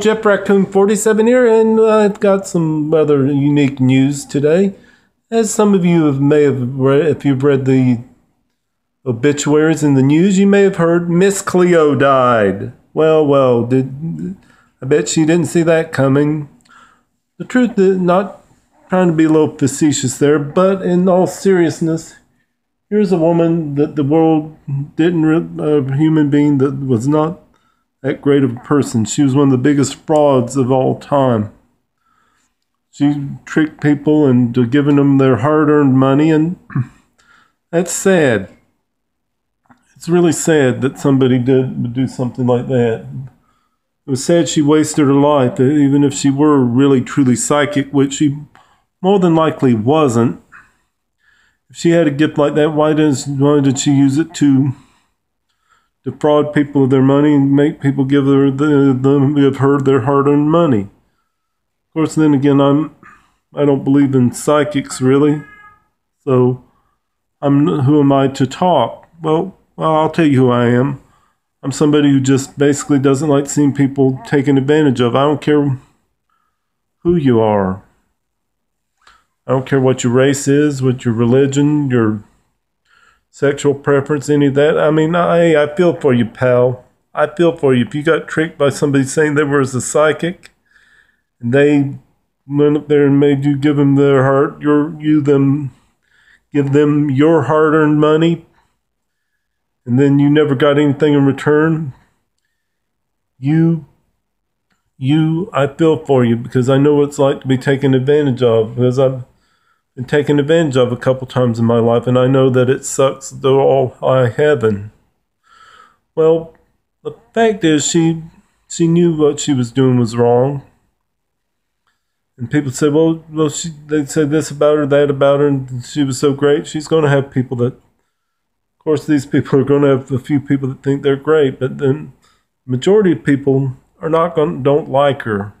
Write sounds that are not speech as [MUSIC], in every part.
Jeff Raccoon 47 here, and I've got some other unique news today. As some of you may have read, if you've read the obituaries in the news, you may have heard Miss Cleo died. Well, well, did I bet she didn't see that coming. The truth is, not trying to be a little facetious there, but in all seriousness, here's a woman that the world didn't, a human being that was not that great of a person. She was one of the biggest frauds of all time. She tricked people into giving them their hard earned money, and [CLEARS THROAT] that's sad. It's really sad that somebody did would do something like that. It was sad she wasted her life, even if she were really truly psychic, which she more than likely wasn't. If she had a gift like that, why, does, why did she use it to defraud people of their money and make people give her the, the give her their hard-earned money. Of course, then again, I'm I don't believe in psychics really, so I'm who am I to talk? Well, well, I'll tell you who I am. I'm somebody who just basically doesn't like seeing people taken advantage of. I don't care who you are. I don't care what your race is, what your religion, your sexual preference, any of that. I mean, I, I feel for you, pal. I feel for you. If you got tricked by somebody saying they were a psychic, and they went up there and made you give them their heart, your you them give them your hard-earned money, and then you never got anything in return. You, you, I feel for you because I know what it's like to be taken advantage of. Because I've been taken advantage of a couple times in my life, and I know that it sucks though all I heaven. Well, the fact is, she she knew what she was doing was wrong. And people said, well, well, she, they said this about her, that about her, and she was so great. She's going to have people that, of course, these people are going to have a few people that think they're great, but then majority of people are not going, don't like her.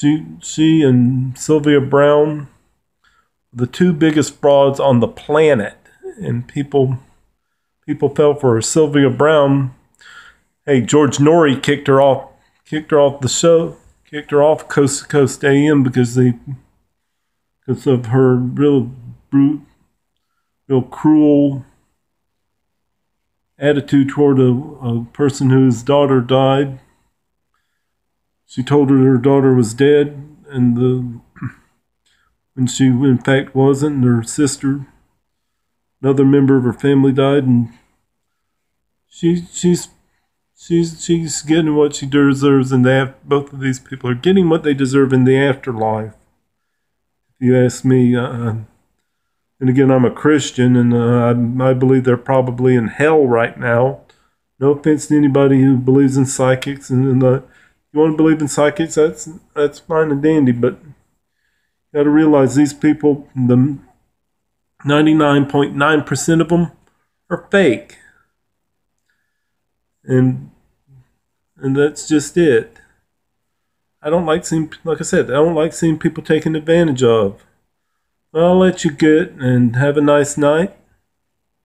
She, and Sylvia Browne, the two biggest frauds on the planet, and people, people fell for her. Sylvia Browne. hey, George Noory kicked her off, kicked her off the show, kicked her off Coast to Coast AM because they, because of her real brute, real cruel attitude toward a, a person whose daughter died she told her her daughter was dead, and the when she in fact wasn't, and her sister, another member of her family died, and she she's she's she's getting what she deserves, and they both of these people are getting what they deserve in the afterlife. If you ask me, uh, and again, I'm a Christian, and uh, I, I believe they're probably in hell right now. No offense to anybody who believes in psychics and, and uh, you want to believe in psychics, that's that's fine and dandy, but you got to realize these people, the 99.9% of them are fake. And and that's just it. I don't like seeing, like I said, I don't like seeing people taken advantage of. I'll let you get and have a nice night.